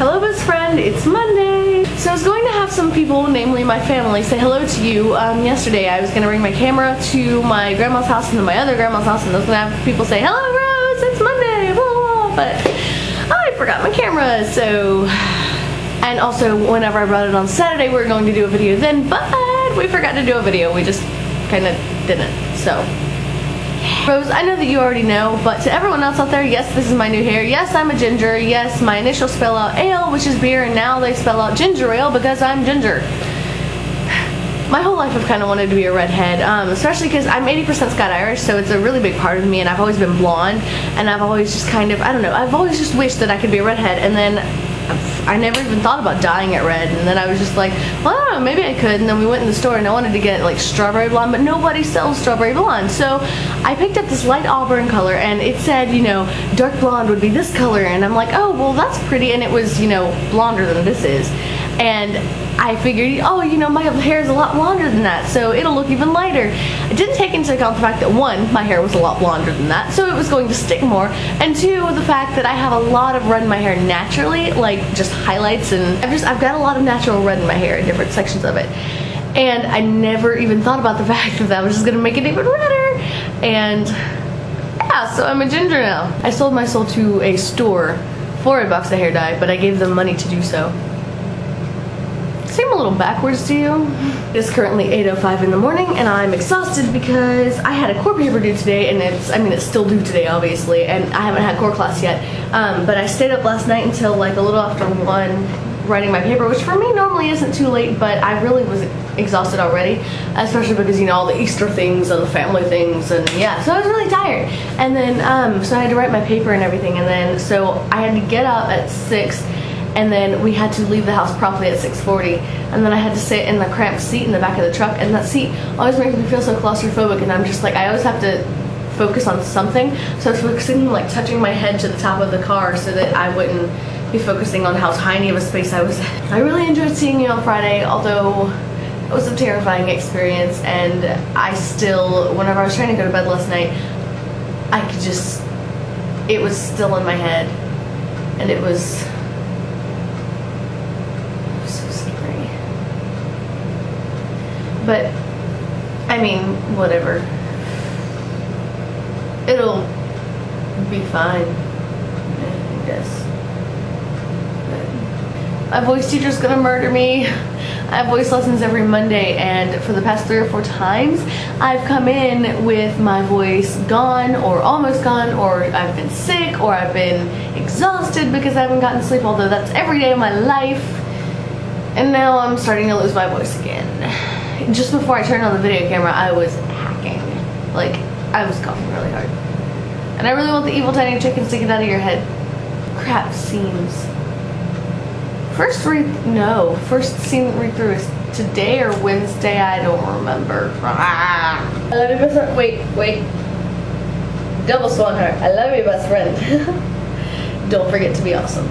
Hello best friend, it's Monday. So I was going to have some people, namely my family, say hello to you. Um, yesterday I was going to bring my camera to my grandma's house and then my other grandma's house and I was going to have people say, hello Rose, it's Monday. But I forgot my camera, so... And also, whenever I brought it on Saturday, we were going to do a video then, but we forgot to do a video. We just kind of didn't, so... Rose, I know that you already know, but to everyone else out there, yes, this is my new hair. Yes, I'm a ginger. Yes, my initials spell out ale, which is beer, and now they spell out ginger ale because I'm ginger. My whole life I've kind of wanted to be a redhead, um, especially because I'm 80% Scott Irish, so it's a really big part of me, and I've always been blonde, and I've always just kind of, I don't know, I've always just wished that I could be a redhead, and then I never even thought about dyeing it red and then I was just like well know maybe I could and then we went in the store and I wanted to get like strawberry blonde but nobody sells strawberry blonde. So I picked up this light auburn color and it said you know dark blonde would be this color and I'm like oh well that's pretty and it was you know blonder than this is. And I figured, oh, you know, my hair is a lot blonder than that, so it'll look even lighter. I didn't take into account the fact that one, my hair was a lot blonder than that, so it was going to stick more, and two, the fact that I have a lot of red in my hair naturally, like just highlights, and I've just, I've got a lot of natural red in my hair in different sections of it. And I never even thought about the fact that that was just gonna make it even redder. And yeah, so I'm a ginger now. I sold my soul to a store for a box of hair dye, but I gave them money to do so seem a little backwards to you. It is currently 8.05 in the morning and I'm exhausted because I had a core paper due today and it's, I mean it's still due today obviously and I haven't had core class yet. Um, but I stayed up last night until like a little after 1 writing my paper, which for me normally isn't too late, but I really was exhausted already, especially because, you know, all the Easter things and the family things, and yeah, so I was really tired. And then, um, so I had to write my paper and everything, and then, so I had to get up at 6 and then we had to leave the house promptly at 6.40 and then I had to sit in the cramped seat in the back of the truck. And that seat always makes me feel so claustrophobic. And I'm just like I always have to focus on something. So I was focusing like touching my head to the top of the car so that I wouldn't be focusing on how tiny of a space I was in. I really enjoyed seeing you on Friday although it was a terrifying experience. And I still whenever I was trying to go to bed last night I could just it was still in my head. And it was But, I mean, whatever. It'll be fine, I guess. My voice teacher's gonna murder me. I have voice lessons every Monday and for the past three or four times I've come in with my voice gone or almost gone or I've been sick or I've been exhausted because I haven't gotten sleep although that's every day of my life and now I'm starting to lose my voice again just before I turned on the video camera, I was hacking. Like, I was coughing really hard. And I really want the evil tiny chickens to get out of your head. Crap, scenes. First read, no. First scene read through is today or Wednesday, I don't remember. Ah. I love you, best friend. Wait, wait. Double swan heart. I love you, best friend. don't forget to be awesome.